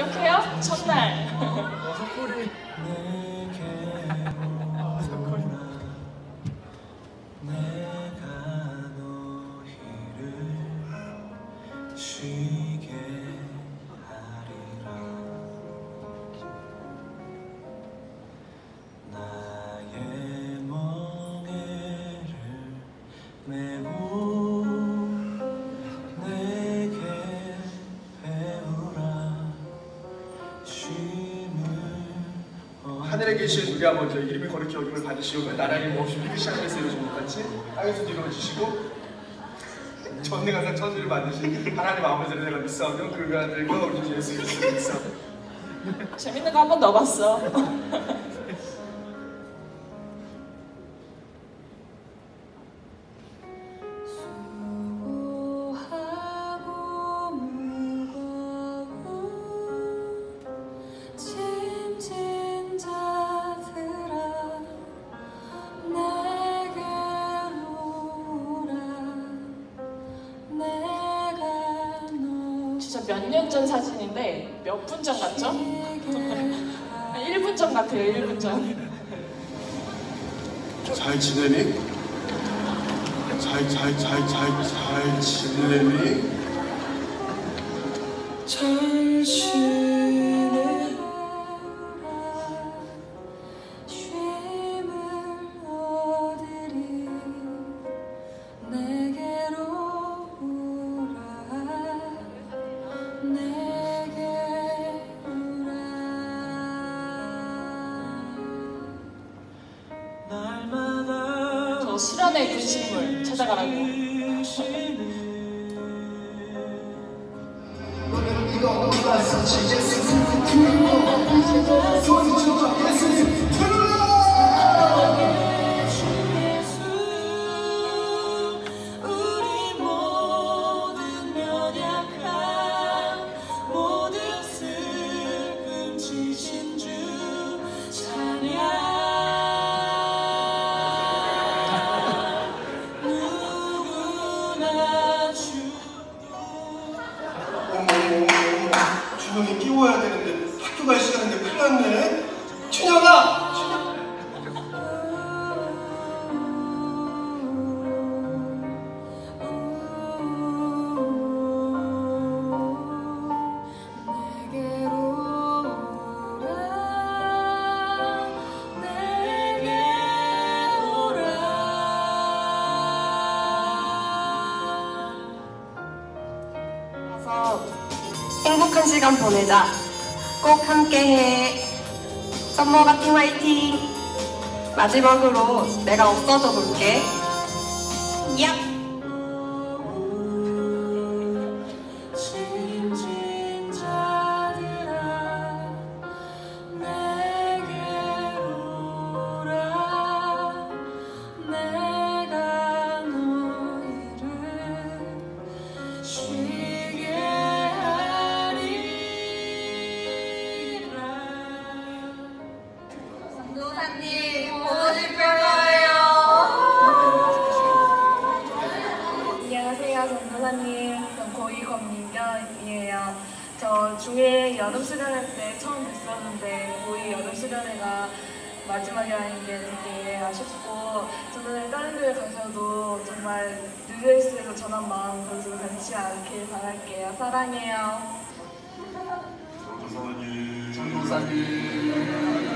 기억해요? 첫날. 계신 우리 아버지 이름이 거룩히 여김을 받으시오며 나라의 믿으시 하늘에서 이루어진 것 같이 땅에서 이루어지시고. 전능하사 천지를 만드신 하나님 아버지를 내가 믿사오며 그 아들과 우리 주 예수 그리스도를 믿사오며 재밌는 거 한번더 봤어. 잘 지내니? 잘 잘 잘 잘 잘 지내니? 잘 지내 시간 보내자. 꼭 함께해. 썸머가 팀 화이팅. 마지막으로 내가 없어져 볼게. 않길 바랄게요. 사랑해요. 전도사님,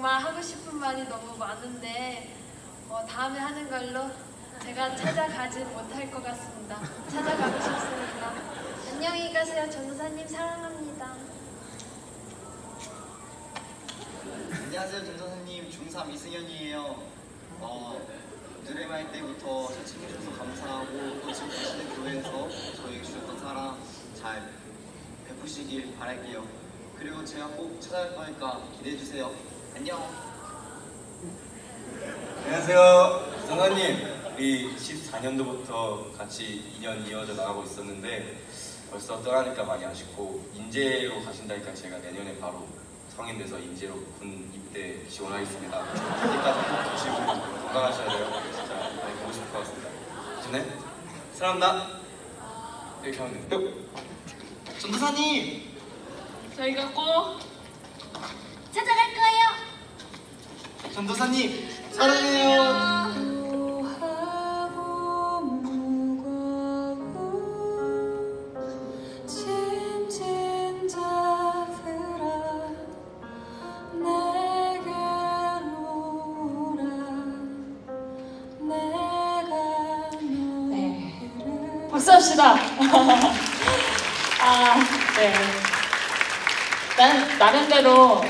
정말 하고 싶은 말이 너무 많은데 어, 다음에 하는 걸로 제가 찾아가지 못할 것 같습니다. 찾아가고 싶습니다. 안녕히 가세요. 전도사님 사랑합니다. 안녕하세요, 전도사님. 중3 이승현이에요. 어, 드레마이 때부터 잘 챙겨줘서 감사하고 또 지금 계시는 교회에서 저에게 주셨던 사랑 잘 베푸시길 바랄게요. 그리고 제가 꼭 찾아갈 거니까 기대해 주세요. 안녕. 안녕하세요. 정관님, 우리 14년도부터 같이 2년 이어져 나가고 있었는데 벌써 떠나니까 많이 아쉽고 인재로 가신다니까 제가 내년에 바로 성인 돼서 인재로 군 입대 지원하겠습니다. 그때까지 꼭 계시고 건강하셔야 돼요. 진짜 많이 보고 싶을 것 같습니다. 좋네? 사랑합니다. 이렇게 하면 돼요. 전도사님! 저희가 꼭 찾아갈 거예요. 전도사님! 사랑해요! 네. 박수합시다. 아, 네. 난 나름대로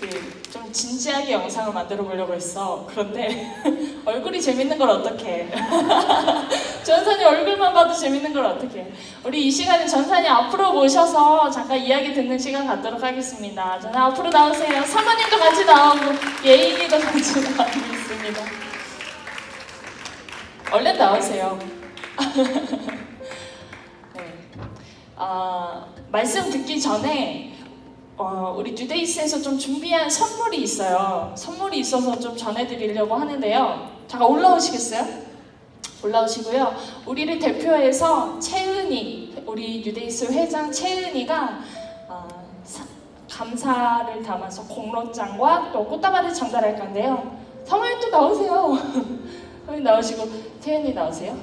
그 좀 진지하게 영상을 만들어 보려고 했어. 그런데 얼굴이 재밌는 걸 어떡해. 전산이 얼굴만 봐도 재밌는 걸 어떡해. 우리 이 시간에 전산이 앞으로 모셔서 잠깐 이야기 듣는 시간 갖도록 하겠습니다. 전산 앞으로 나오세요. 사모님도 같이 나오고 예인이도 같이 나오고 있습니다. 얼른 나오세요. 네. 아, 말씀 듣기 전에 어, 우리 뉴데이스에서 좀 준비한 선물이 있어요. 선물이 있어서 좀 전해드리려고 하는데요. 잠깐 올라오시겠어요? 올라오시고요. 우리를 대표해서 채은이, 우리 뉴데이스 회장 채은이가 어, 사- 감사를 담아서 공로장과 또 꽃다발을 전달할 건데요. 사모님 또 나오세요. 사모님 나오시고 채은이 나오세요.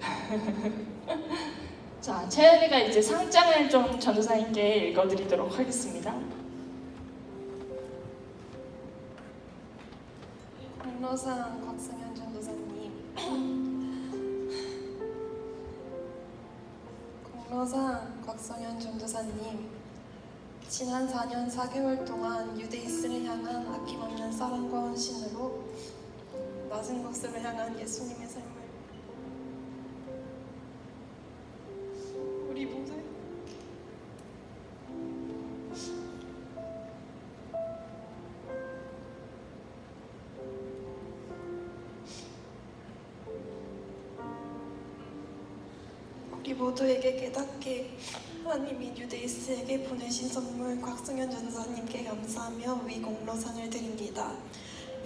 자, 채연이가 이제 상장을 좀 전도사님께 읽어드리도록 하겠습니다. 공로상 곽승현 전도사님 공로상 곽성현 전도사님 지난 4년 4개월 동안 유데이스를 향한 아낌없는 사랑과 헌신으로 낮은 곳으로 향한 예수님의 삶을 우리 모두에게 깨닫게 하나님이 뉴데이스에게 보내신 선물 곽성현 전사님께 감사하며 위 공로상을 드립니다.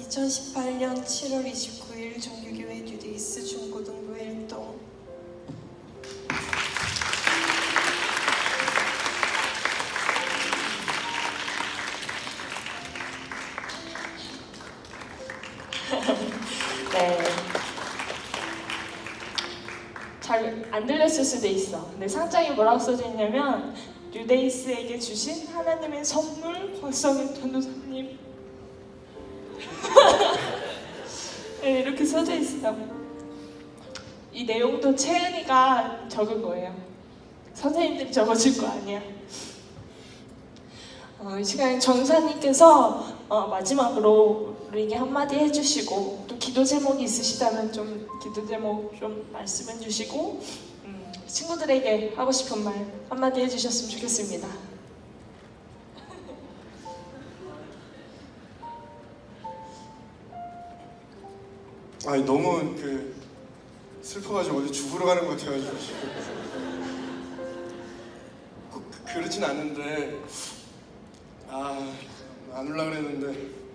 2018년 7월 29일 종교교회 뉴데이스 중고등부 일동 네. 잘 안 들렸을 수도 있어. 근데 상장에 뭐라고 써져 있냐면 뉴데이스에게 주신 하나님의 선물 곽성현 전도사님. 네, 이렇게 써져 있어요. 이 내용도 채은이가 적은 거예요. 선생님들이 적어줄 거 아니야. 어, 이 시간에 전사님께서 어, 마지막으로 우리에게 한마디 해주시고 또 기도 제목이 있으시다면 좀 기도 제목 좀 말씀해 주시고 음, 친구들에게 하고 싶은 말 한마디 해주셨으면 좋겠습니다. 아니 너무 그 슬퍼가지고 어디 죽으러 가는 것 같아가지고. 꼭 그- 그렇진 않은데 아 안 올라 그랬는데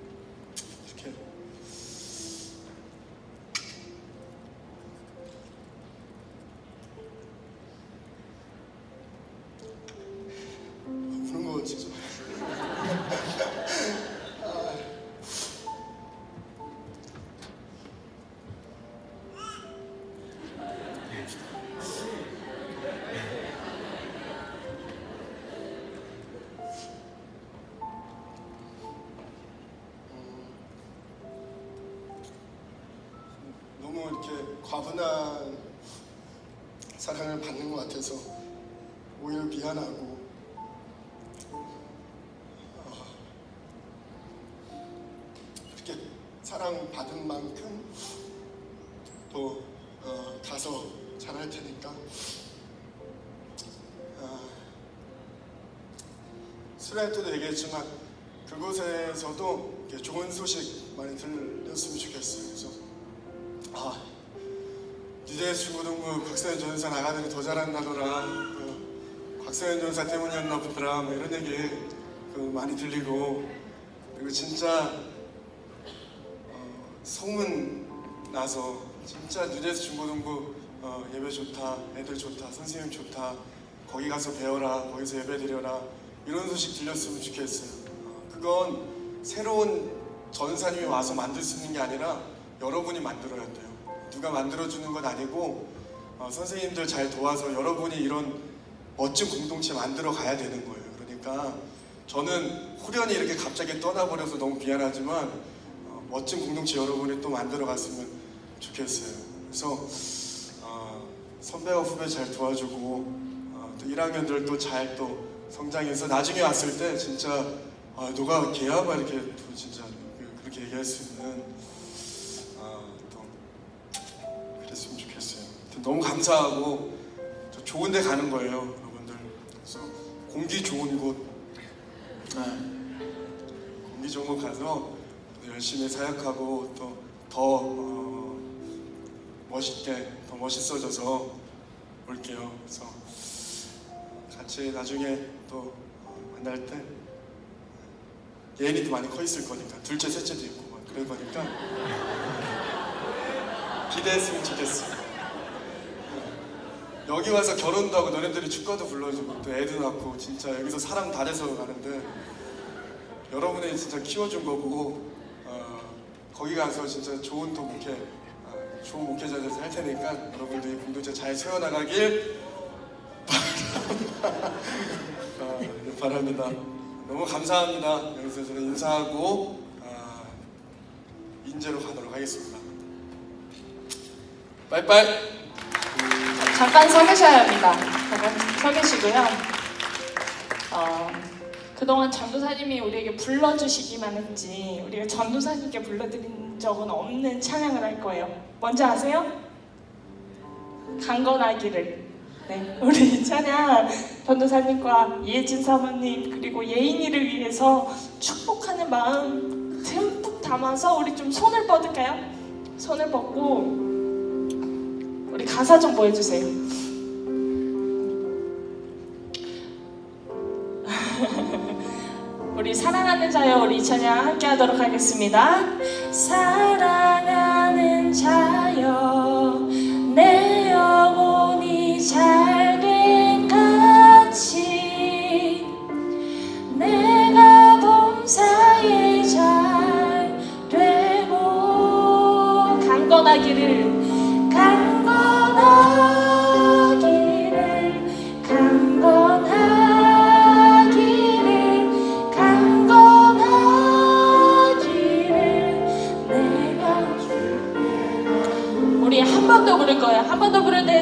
과분한 사랑을 받는 것 같아서 오히려 미안하고 어, 이렇게 사랑받은 만큼 또 어, 가서 잘할 테니까 아, 수련회 때도 얘기했지만 그곳에서도 좋은 소식 많이 들렸으면 좋겠어요. 그래서 아 이제 중고등부 곽세현 전사 나가더니 더 잘한다더라. 그 곽세현 전사 때문이었나 보더라. 뭐 이런 얘기 그 많이 들리고 그리고 진짜 어, 소문 나서 진짜 뉴데스 중고등부 어, 예배 좋다, 애들 좋다, 선생님 좋다, 거기 가서 배워라, 거기서 예배 드려라 이런 소식 들렸으면 좋겠어요. 어, 그건 새로운 전사님이 와서 만들 수 있는 게 아니라 여러분이 만들어야 돼요. 누가 만들어주는 건 아니고 어, 선생님들 잘 도와서 여러분이 이런 멋진 공동체 만들어 가야 되는 거예요. 그러니까 저는 후련히 이렇게 갑자기 떠나버려서 너무 미안하지만 어, 멋진 공동체 여러분이 또 만들어 갔으면 좋겠어요. 그래서 어, 선배와 후배 잘 도와주고 어, 또 1학년들 또 잘 또 성장해서 나중에 왔을 때 진짜 아, 너가 걔야 막 이렇게 또 진짜 그- 그렇게 얘기할 수 있는 너무 감사하고 저 좋은 데 가는 거예요, 여러분들. 그래서 공기 좋은 곳, 네. 공기 좋은 곳 가서 열심히 사역하고 또 더 어, 멋있게, 더 멋있어져서 올게요. 그래서 같이 나중에 또 어, 만날 때 예인이도 많이 커 있을 거니까 둘째, 셋째도 있고 막 그럴 거니까 기대했으면 좋겠어요. 여기 와서 결혼도 하고 너네들이 축가도 불러주고 또 애도 낳고 진짜 여기서 사람 다 돼서 가는데 여러분이 진짜 키워준 거고 어, 거기 가서 진짜 좋은 또 목회 어, 좋은 목회자 돼서 할 테니까 여러분들이 공동체 잘 세워나가길 바랍니다. 어, 네, 바랍니다. 너무 감사합니다. 여기서 저는 인사하고 아, 인재로 가도록 하겠습니다. 빠이빠이. 잠깐 서 계셔야 합니다. 잠깐 서 계시고요. 어, 그동안 전도사님이 우리에게 불러주시기만 했지 우리가 전도사님께 불러드린 적은 없는 찬양을 할 거예요. 뭔지 아세요? 강건하기를. 네, 우리 찬양 전도사님과 이혜진 사모님 그리고 예인이를 위해서 축복하는 마음 듬뿍 담아서 우리 좀 손을 뻗을까요? 손을 뻗고 우리 가사 좀 보여주세요. 우리 사랑하는 자여 우리 찬양 함께 하도록 하겠습니다. 사랑하는 자여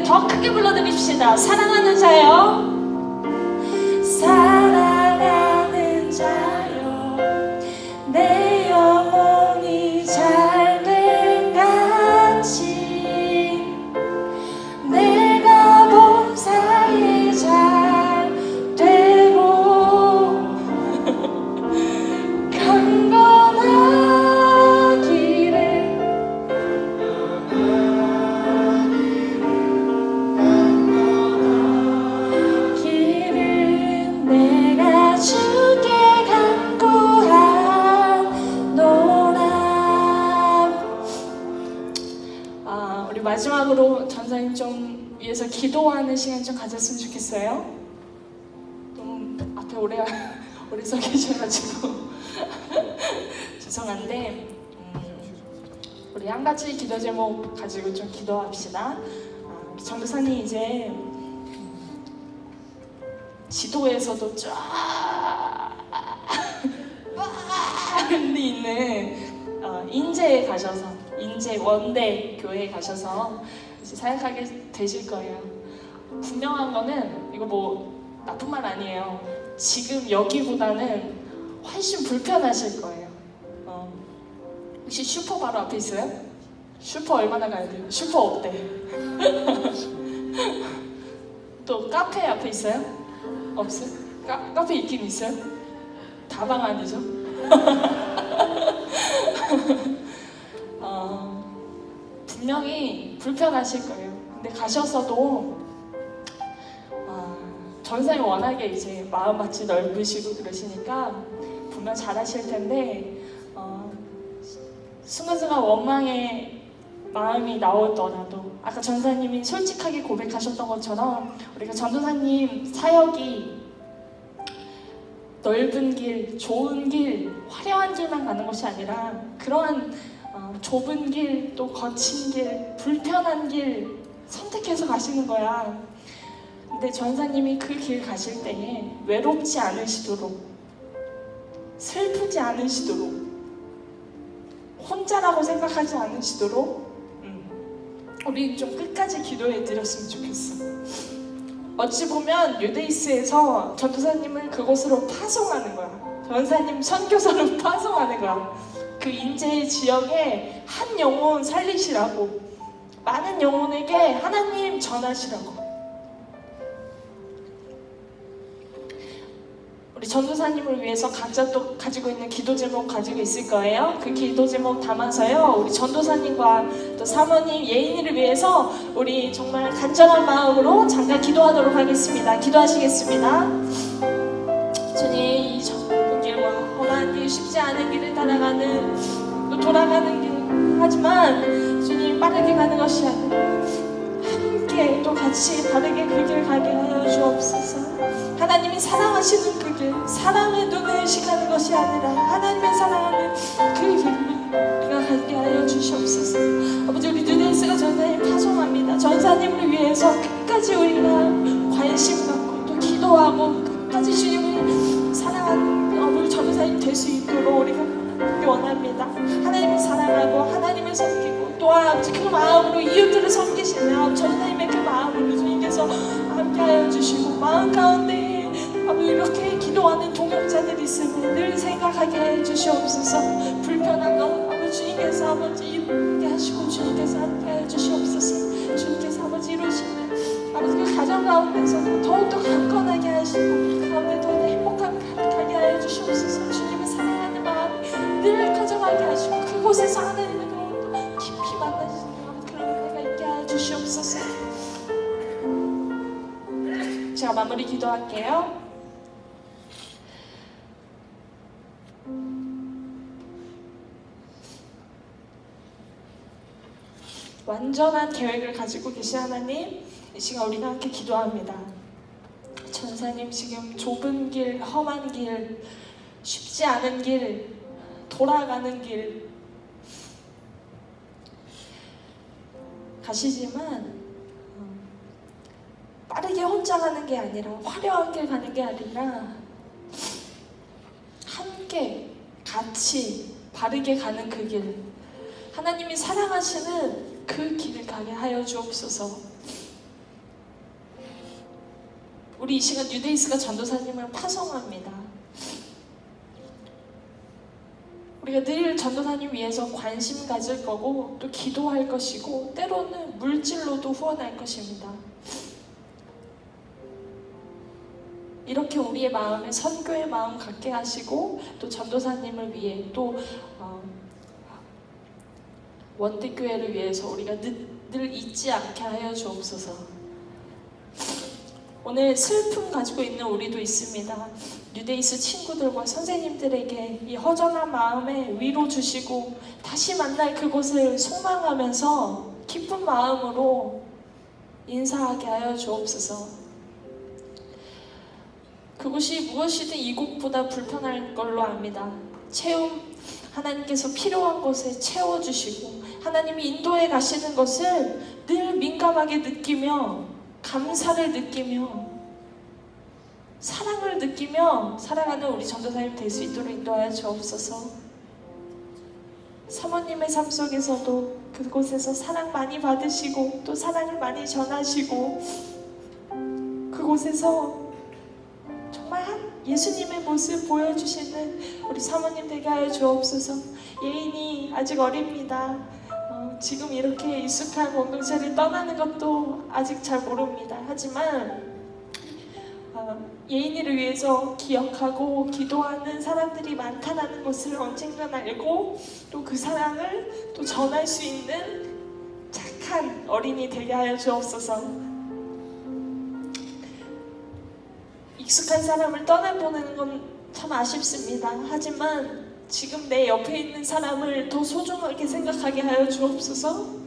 더 크게 불러드립시다. 사랑하는 자요. 마지막으로 전사님 좀 위해서 기도하는 시간 좀 가졌으면 좋겠어요. 너무 앞에 오래 오래 서 계셔가지고 죄송한데 음, 우리 한 가지 기도 제목 가지고 좀 기도합시다. 아, 전도사님 이제 음, 지도에서도 쫙 있는 어, 인제에 가셔서 인제 원대 교회에 가셔서 이제 사역하게 되실 거예요. 분명한 거는 이거 뭐 나쁜 말 아니에요. 지금 여기보다는 훨씬 불편하실 거예요. 어, 혹시 슈퍼 바로 앞에 있어요? 슈퍼 얼마나 가야 돼요? 슈퍼 없대. 또 카페 앞에 있어요? 없어요? 카, 카페 있긴 있어요? 다방 아니죠? 어, 분명히 불편하실 거예요. 근데 가셔서도 아, 전사님 워낙에 이제 마음밭이 넓으시고 그러시니까 분명 잘하실 텐데 어, 순간순간 원망의 마음이 나오더라도 아까 전사님이 솔직하게 고백하셨던 것처럼 우리가 전도사님 사역이 넓은 길, 좋은 길, 화려한 길만 가는 것이 아니라 그러한 어, 좁은 길, 또 거친 길, 불편한 길 선택해서 가시는 거야. 근데 전사님이 그 길 가실 때에 외롭지 않으시도록 슬프지 않으시도록 혼자라고 생각하지 않으시도록 음, 우리 좀 끝까지 기도해 드렸으면 좋겠어. 어찌 보면 유데이스에서 전도사님을 그곳으로 파송하는 거야. 전사님 선교사로 파송하는 거야. 그 인제의 지역에 한 영혼 살리시라고 많은 영혼에게 하나님 전하시라고. 우리 전도사님을 위해서 각자 또 가지고 있는 기도 제목 가지고 있을 거예요. 그 기도 제목 담아서요. 우리 전도사님과 또 사모님 예인이를 위해서 우리 정말 간절한 마음으로 잠깐 기도하도록 하겠습니다. 기도하시겠습니다. 주님 이길 쉽지 않은 길을 따라가는 또 돌아가는 길 하지만 주님 빠르게 가는 것이 아니라 함께 또 같이 바르게 그 길 가게 하여 주옵소서. 하나님이 사랑하시는 그 길, 사람의 눈을 의식하는 것이 아니라 하나님의 사랑하는 그 길을 우리가 가게 하여 주시옵소서. 아버지 우리 뉴데이스가 전사님 파송합니다. 전사님을 위해서 끝까지 우리가 관심 갖고 또 기도하고 끝까지 주님을 사랑하는 어, 우리 전사님 될수 있도록 우리가 원합니다. 하나님을 사랑하고 하나님을 섬기고 또한 아버지 그 마음으로 이웃들을 섬기시며 전사님의 그 마음으로 주님께서 함께하여 주시고 마음 가운데 이렇게 기도하는 동역자들이 있으면 늘 생각하게 해 주시옵소서 불편한 것 아버지 주님께서 아버지 이루게 하시고 주님께서 함께하여 주시옵소서 주님께서 아버지 이루시는 아버지 그 가정 가운데서 더욱더 강건하게 하시고 그 가운데 더 행복한 주시옵소서 주님을 사랑하는 마음 늘 가져가게 하시고 그곳에서 하나님을 더욱더 깊이 만나시는 그런 은혜가 있게 하여 주시옵소서 제가 마무리 기도할게요. 완전한 계획을 가지고 계신 하나님, 이 시간 우리가 함께 기도합니다. 전사님 지금 좁은 길, 험한 길, 쉽지 않은 길, 돌아가는 길 가시지만 어, 빠르게 혼자 가는 게 아니라 화려한 길 가는 게 아니라 함께 같이 바르게 가는 그 길. 하나님이 사랑하시는 그 길을 가게 하여 주옵소서. 우리 이 시간 유데이스가 전도사님을 파송합니다. 우리가 늘 전도사님 위해서 관심 가질 거고 또 기도할 것이고 때로는 물질로도 후원할 것입니다. 이렇게 우리의 마음에 선교의 마음 갖게 하시고 또 전도사님을 위해 또 어, 원대교회를 위해서 우리가 늘, 늘 잊지 않게 하여 주옵소서. 오늘 슬픔 가지고 있는 우리도 있습니다. 뉴데이스 친구들과 선생님들에게 이 허전한 마음에 위로 주시고 다시 만날 그곳을 소망하면서 기쁜 마음으로 인사하게 하여 주옵소서. 그곳이 무엇이든 이곳보다 불편할 걸로 압니다. 채움, 하나님께서 필요한 곳에 채워주시고 하나님이 인도해 가시는 것을 늘 민감하게 느끼며 감사를 느끼며 사랑을 느끼며 살아가는 우리 전도사님 될 수 있도록 인도하여 주옵소서. 사모님의 삶 속에서도 그곳에서 사랑 많이 받으시고 또 사랑을 많이 전하시고 그곳에서 정말 한 예수님의 모습 보여주시는 우리 사모님 되게 하여 주옵소서. 예인이 아직 어립니다. 어, 지금 이렇게 익숙한 공동체를 떠나는 것도 아직 잘 모릅니다. 하지만 어, 예인이를 위해서 기억하고 기도하는 사람들이 많다는 것을 언젠간 알고 또 그 사랑을 또 전할 수 있는 착한 어린이 되게 하여 주옵소서. 익숙한 사람을 떠나보내는 건 참 아쉽습니다. 하지만 지금 내 옆에 있는 사람을 더 소중하게 생각하게 하여 주옵소서.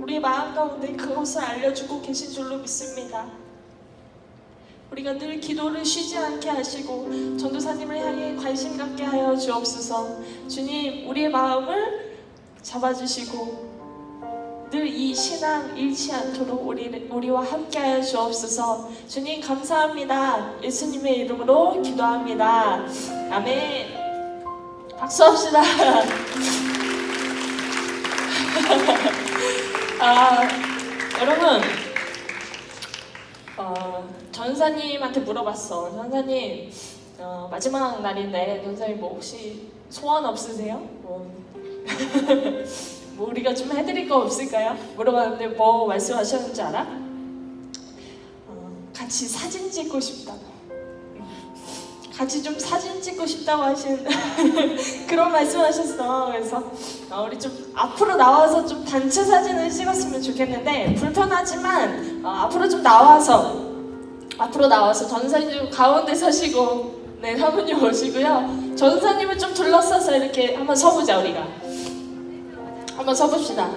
우리 마음 가운데 그것을 알려주고 계신 줄로 믿습니다. 우리가 늘 기도를 쉬지 않게 하시고 전도사님을 향해 관심 갖게 하여 주옵소서. 주님, 우리의 마음을 잡아주시고 늘 이 신앙 잃지 않도록 우리, 우리와 함께 하여 주옵소서. 주님 감사합니다. 예수님의 이름으로 기도합니다. 아멘. 박수합시다. 아, 여러분, 어, 전사님한테 물어봤어. 전사님, 어, 마지막 날인데 전사님 뭐 혹시 소원 없으세요? 뭐, 뭐 우리가 좀 해드릴 거 없을까요? 물어봤는데 뭐 말씀하셨는지 알아? 어, 같이 사진 찍고 싶다고. 같이 좀 사진 찍고 싶다고 하신 그런 말씀하셨어. 그래서 어, 우리 좀 앞으로 나와서 좀 단체 사진을 찍었으면 좋겠는데 불편하지만 어, 앞으로 좀 나와서 앞으로 나와서 전사님 가운데 서시고 네 사모님 오시고요. 전사님을 좀 둘러싸서 이렇게 한번 서보자 우리가. 한번 서봅시다.